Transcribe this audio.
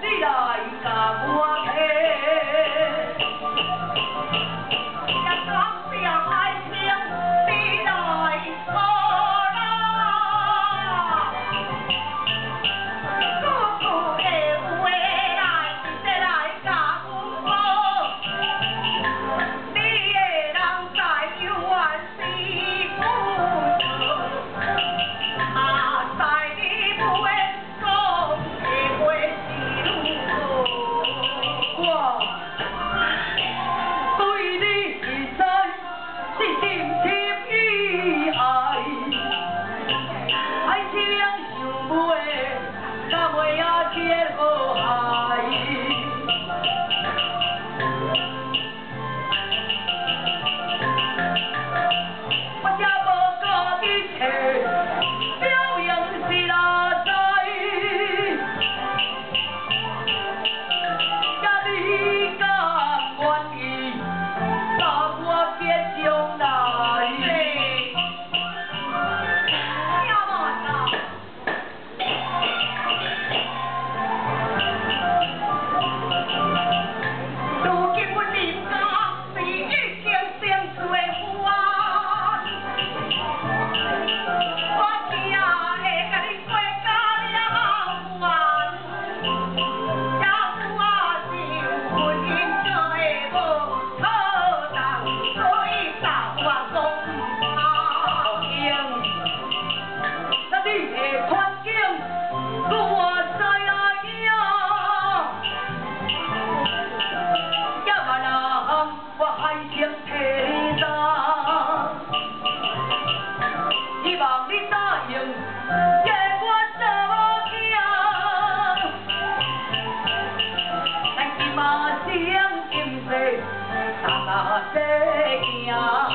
对的一个 mà tiếng im về ta là thế ya